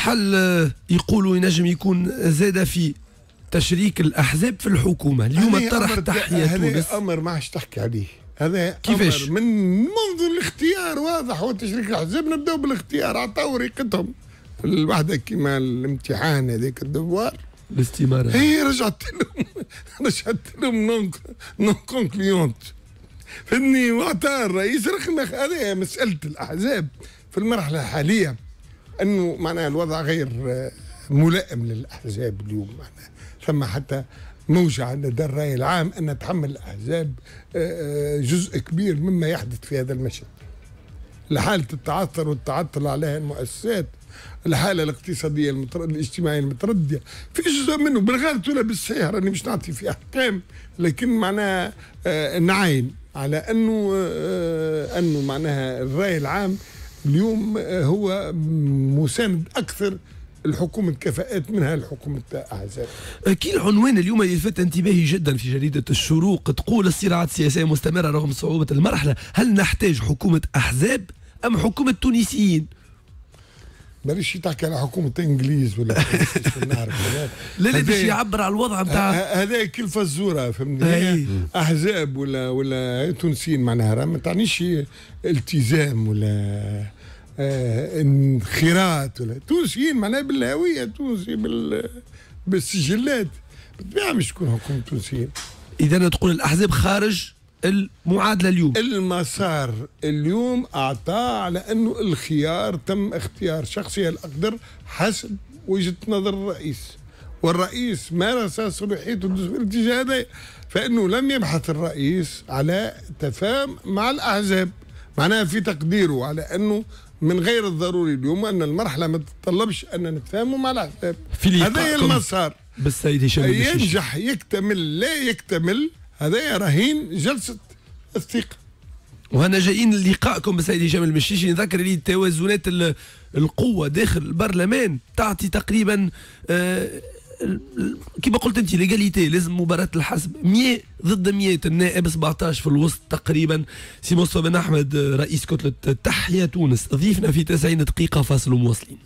الحل آه، يقولوا ينجم يكون زاد في تشريك الأحزاب في الحكومة. اليوم طرح تحية تونس. هذا أمر ما عادش تحكي عليه. هذا كيفاش؟ من منذ الاختيار واضح. هو تشريك الأحزاب نبداو بالاختيار عطاو طريقتهم الوحدة كيما الامتحان هذاك الدوار. الاستمارة. هي رجعت لهم. رجعت لهم non non concluante فهمني وعطى الرئيس رغم هذه مسألة الأحزاب في المرحلة الحالية. انه معناها الوضع غير ملائم للأحزاب اليوم معناها. ثم حتى موجة عند الرأي العام أن تحمل الأحزاب آه، آه، جزء كبير مما يحدث في هذا المشهد. لحالة التعثر والتعطل عليها المؤسسات الحالة الاقتصادية المتر... الاجتماعية المتردية في جزء منه بالغالب ولا بالصحيح راني مش نعطي في أحكام لكن معناها آه نعاين على أنه آه أنه معناها الرأي العام اليوم هو مساند أكثر الحكومة كفاءات منها الحكومة أحزاب كي العنوان اليوم يلفت انتباهي جدا في جريدة الشروق. تقول الصراعات السياسية مستمرة رغم صعوبة المرحلة. هل نحتاج حكومة أحزاب أم حكومة تونسيين؟ ماليش تحكي على حكومة إنجليز ولا نعرف. لا لا باش يعبر على الوضع نتاع هذا كل فزورة فهمتني؟ أحزاب ولا ولا تونسيين معناها ما تعنيش التزام ولا آه انخراط ولا. تونسيين معناها بالهوية تونسي بال بالسجلات. بالطبيعه مش تكون حكومة تونسيين إذا تقول الأحزاب خارج المعادلة اليوم. المسار اليوم اعطاه على أنه الخيار تم اختيار شخصية الأقدر حسب وجهة نظر الرئيس. والرئيس مارس صلاحيته الاتجاه هذا فإنه لم يبحث الرئيس على تفاهم مع الأحزاب. معناها في تقديره على أنه من غير الضروري اليوم أن المرحلة ما تتطلبش أن نتفاهموا مع الأحزاب. هذا المسار. بالسيد هشام ينجح يكتمل لا يكتمل. هذا رهين جلسة الثقة. وهنا جايين لقائكم بالسيد هشام المشيشي. نذكر لي توازنات القوة داخل البرلمان تعطي تقريبا آه كما قلت انت l'égalité لازم مباراة الحسم 100 ضد 100 النائب 17 في الوسط تقريبا. سي مصطفى بن أحمد رئيس كتلة تحيا تونس. ضيفنا في 90 دقيقة فاصل مواصلين.